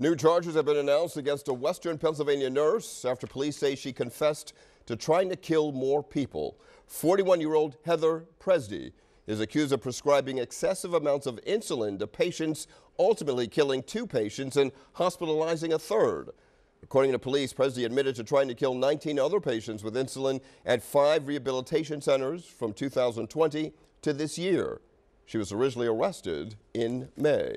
New charges have been announced against a Western Pennsylvania nurse after police say she confessed to trying to kill more people. 41-year-old Heather Pressdee is accused of prescribing excessive amounts of insulin to patients, ultimately killing two patients and hospitalizing a third. According to police, Pressdee admitted to trying to kill 19 other patients with insulin at five rehabilitation centers from 2020 to this year. She was originally arrested in May.